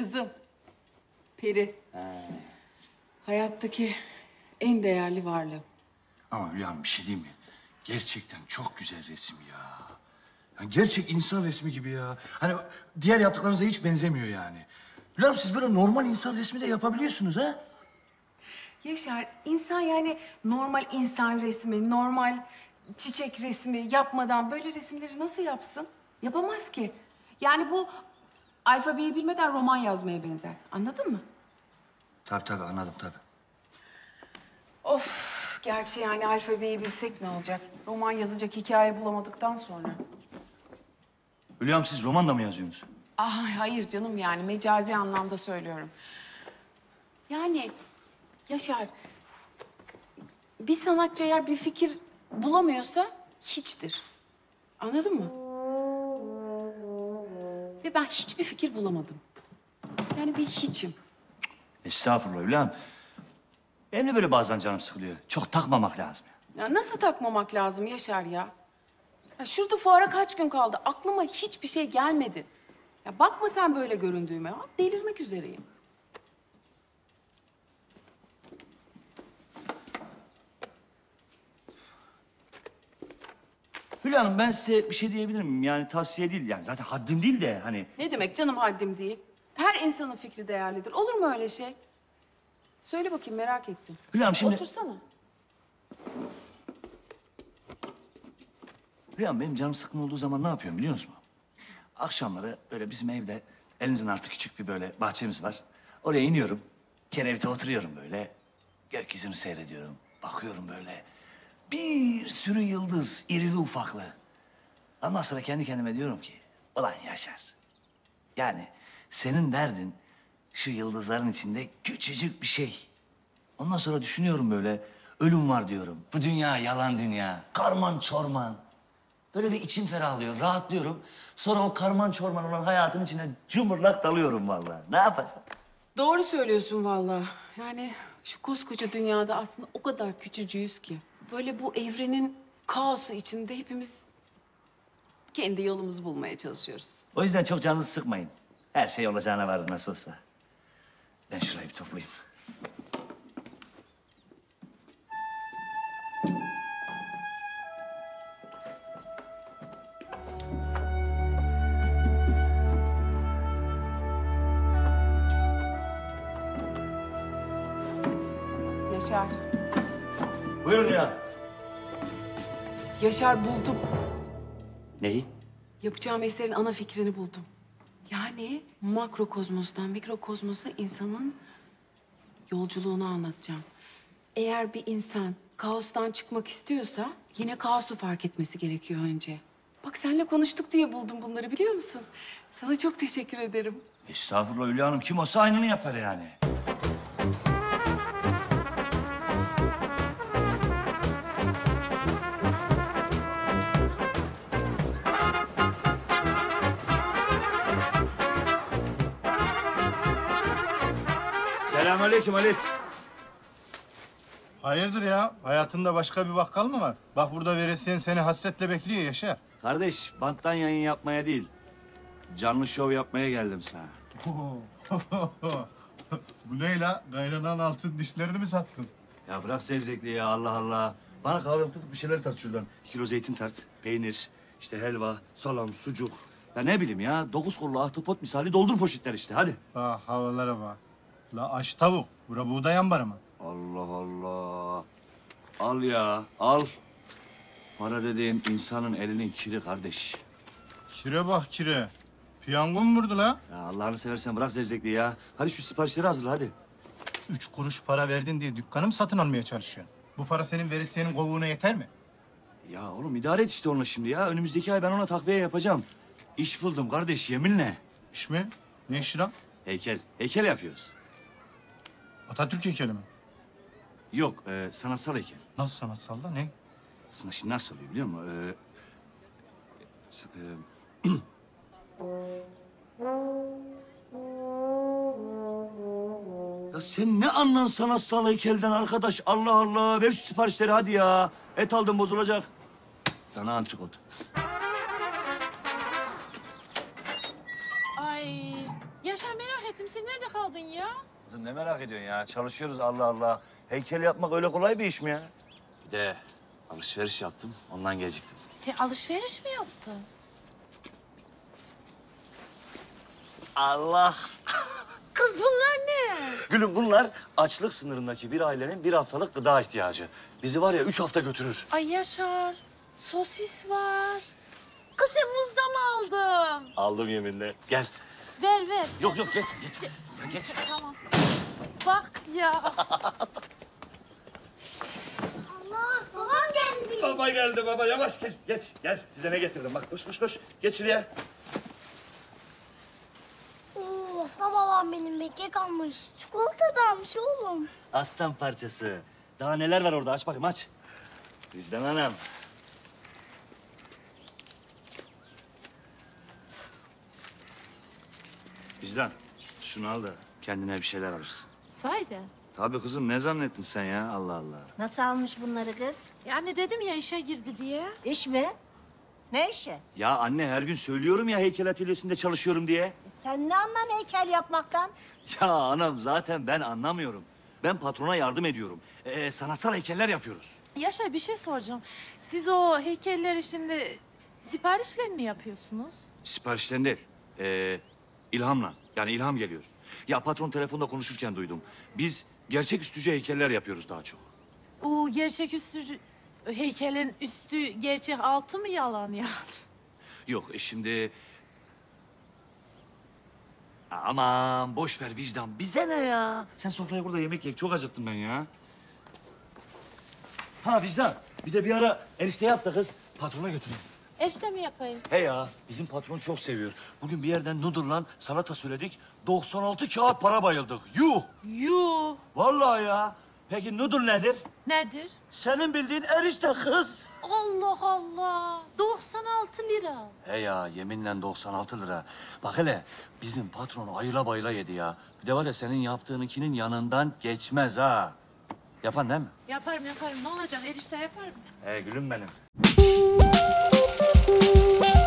Kızım. Peri. Hayattaki en değerli varlığım. Ama Hülya bir şey diyeyim mi? Gerçekten çok güzel resim ya. Yani gerçek insan resmi gibi ya. Hani diğer yaptıklarınıza hiç benzemiyor yani. Hülya siz böyle normal insan resmi de yapabiliyorsunuz ha? Yaşar, insan yani normal insan resmi, normal çiçek resmi yapmadan böyle resimleri nasıl yapsın? Yapamaz ki. Yani bu alfabeyi bilmeden roman yazmaya benzer. Anladın mı? Tabii tabii anladım tabii. Of, gerçi yani alfabeyi bilsek ne olacak? Roman yazacak hikaye bulamadıktan sonra. Hülya siz roman da mı yazıyorsunuz? Ah hayır canım yani mecazi anlamda söylüyorum. Yani Yaşar, bir sanatçı eğer bir fikir bulamıyorsa hiçtir. Anladın mı? Ve ben hiçbir fikir bulamadım. Yani bir hiçim. Estağfurullah Hülya'm. Benim de böyle bazen canım sıkılıyor. Çok takmamak lazım. Ya nasıl takmamak lazım Yaşar ya? ya? Şurada fuara kaç gün kaldı? Aklıma hiçbir şey gelmedi. Ya bakma sen böyle göründüğüme. Delirmek üzereyim. Hülya Hanım ben size bir şey diyebilir miyim? Yani tavsiye değil yani zaten haddim değil de hani. Ne demek canım haddim değil. Her insanın fikri değerlidir. Olur mu öyle şey? Söyle bakayım merak ettim. Hülya Hanım şimdi... Otursana. Hülya Hanım benim canım sıkkın olduğu zaman ne yapıyorum biliyor musun? Akşamları böyle bizim evde elinizin artı küçük bir böyle bahçemiz var. Oraya iniyorum. Kerevite oturuyorum böyle. Gökyüzünü seyrediyorum. Bakıyorum böyle. Bir sürü yıldız irili ufaklı. Ondan sonra kendi kendime diyorum ki... Ulan Yaşar. Yani senin derdin şu yıldızların içinde küçücük bir şey. Ondan sonra düşünüyorum böyle. Ölüm var diyorum. Bu dünya yalan dünya. Karman çorman. Böyle bir içim ferahlıyor, rahatlıyorum. Sonra o karman çorman olan hayatın içine cumurlak dalıyorum vallahi. Ne yapacağım? Doğru söylüyorsun vallahi. Yani şu koskoca dünyada aslında o kadar küçücüğüz ki. Böyle bu evrenin kaosu içinde hepimiz kendi yolumuzu bulmaya çalışıyoruz. O yüzden çok canınızı sıkmayın. Her şey olacağına varır nasıl olsa. Ben şurayı bir toplayayım. Yaşar, Buyurun ya. Yaşar buldum. Neyi? Yapacağım eserin ana fikrini buldum. Yani makrokozmostan mikrokozmosa insanın yolculuğunu anlatacağım. Eğer bir insan kaostan çıkmak istiyorsa yine kaosu fark etmesi gerekiyor önce. Bak seninle konuştuk diye buldum bunları biliyor musun? Sana çok teşekkür ederim. Estağfurullah Hülya Hanım. Kim olsa aynını yapar yani. Selamünaleyküm Halit. Hayırdır ya? Hayatında başka bir bakkal mı var? Bak burada veresiyen seni hasretle bekliyor Yaşar. Kardeş, banttan yayın yapmaya değil, canlı şov yapmaya geldim sana. Bu ne la? Kaynanan altın dişlerini mi sattın? Ya bırak zevzekliği ya Allah Allah. Bana kahvaltılık bir şeyler tart şuradan. Kilo zeytin tart, peynir, işte helva, salam, sucuk. Ya ne bileyim ya, dokuz kollu ahtapot misali doldur poşetler işte hadi. Ah havalara bak. La aç tavuk. Bura buğday ambarı mı? Allah Allah. Al ya, al. Para dediğin insanın elinin kiri kardeş. Kire bak kire. Piyango mu vurdu la? Ya Allah'ını seversen bırak zevzekliği ya. Hadi şu siparişleri hazırla hadi. Üç kuruş para verdin diye dükkanı mı satın almaya çalışıyorsun? Bu para senin veresiyenin kovuğuna yeter mi? Ya oğlum idare et işte onunla şimdi ya. Önümüzdeki ay ben ona takviye yapacağım. İş buldum kardeş yeminle. İş mi? Ne işi lan? Heykel, heykel yapıyoruz. Atatürk heykeli mi? Yok, e, sanatsal heykel. Nasıl sanatsal da ne? Aslında şimdi nasıl oluyor biliyor musun? Ee, s- e, ya sen ne anlan sanatsal heykelden arkadaş? Allah Allah. Ver şu siparişleri hadi ya. Et aldım bozulacak. Sana antrikot. Ay Yaşar merak ettim. Sen nerede kaldın ya? Kızım ne merak ediyorsun ya? Çalışıyoruz Allah Allah. Heykel yapmak öyle kolay bir iş mi ya? Bir de alışveriş yaptım. Ondan geciktim. Sen alışveriş mi yaptın? Allah! Kız bunlar ne? Gülüm bunlar açlık sınırındaki bir ailenin bir haftalık gıda ihtiyacı. Bizi var ya üç hafta götürür. Ay Yaşar, sosis var. Kız sen muzda mı aldın? Aldım yeminle. Gel. Ver ver. Yok yok geç geç. Ya, geç. Tamam. Bak ya. Allah babam geldi. Baba geldi baba yavaş gel. Geç gel. Size ne getirdim bak koş koş koş. Geç şuraya. Oo, aslan babam benim bekle kalmış. Çikolata da almış oğlum. Aslan parçası. Daha neler var orada aç bakayım aç. Vicdan Hanım. Vicdan şunu al da kendine bir şeyler alırsın. Sayde. Tabii kızım ne zannettin sen ya Allah Allah. Nasıl almış bunları kız? Yani dedim ya işe girdi diye. İş mi? Ne işi? Ya anne her gün söylüyorum ya heykel atölyesinde çalışıyorum diye. E Sen ne anlan heykel yapmaktan? Ya anam zaten ben anlamıyorum. Ben patrona yardım ediyorum. Ee, sanatsal heykeller yapıyoruz. Yaşar bir şey soracağım. Siz o heykelleri şimdi siparişlerini mi yapıyorsunuz? Siparişten değil. Ee, ilhamla. Yani ilham geliyor. Ya patron telefonda konuşurken duydum. Biz gerçeküstücü heykeller yapıyoruz daha çok. O gerçeküstü heykelin üstü gerçek altı mı yalan ya? Yok e şimdi... Aman boş ver vicdan. Bize ne ya? Sen sofraya burada yemek ye. Çok acıktım ben ya. Ha vicdan. Bir de bir ara erişte yap da kız. Patrona götüreyim. Erişte mi yapayım? He ya, bizim patron çok seviyor. Bugün bir yerden noodle'la salata söyledik. 96 kağıt para bayıldık. Yuh! Yuh. Vallahi ya. Peki noodle nedir? Nedir? Senin bildiğin erişte kız. Allah Allah. 96 lira. He ya, yeminle 96 lira. Bak hele, bizim patron ayıla bayıla yedi ya. Bir de var ya senin yaptığınınkinin yanından geçmez ha. Yapan değil mi? Yaparım yaparım. Ne olacak? Erişte yaparım. He gülüm benim. Woo!